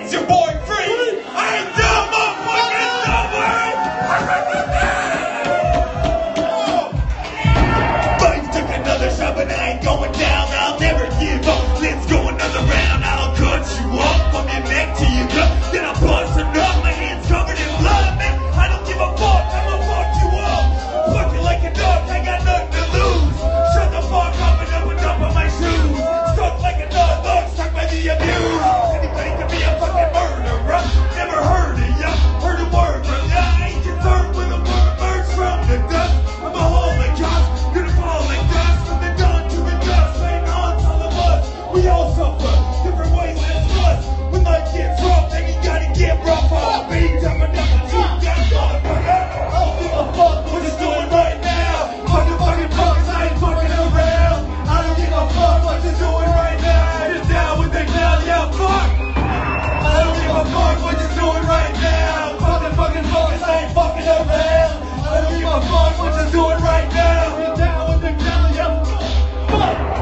It's your boy Free. I ain't dumb, motherfucking dumb, But you took another shot, but I ain't going down. I'll we all